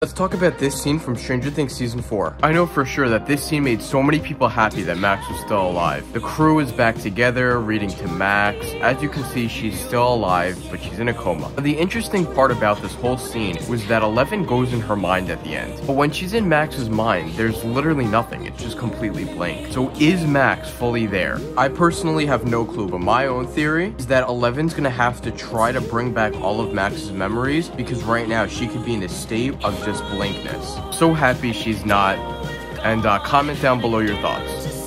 Let's talk about this scene from Stranger Things Season 4. I know for sure that this scene made so many people happy that Max was still alive. The crew is back together, reading to Max. As you can see, she's still alive, but she's in a coma. The interesting part about this whole scene was that Eleven goes in her mind at the end. But when she's in Max's mind, there's literally nothing. It's just completely blank. So is Max fully there? I personally have no clue, but my own theory is that Eleven's gonna have to try to bring back all of Max's memories because right now she could be in a state of just blankness. So happy she's not. And uh, comment down below your thoughts.